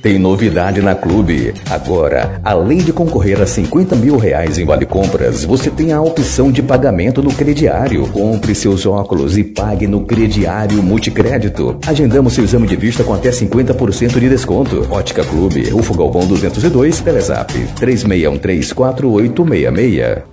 Tem novidade na Clube. Agora, além de concorrer a 50 mil reais em vale compras, você tem a opção de pagamento no crediário. Compre seus óculos e pague no crediário multicrédito. Agendamos seu exame de vista com até 50% de desconto. Ótica Clube, Rufo Galvão 202, Telezap 36134866.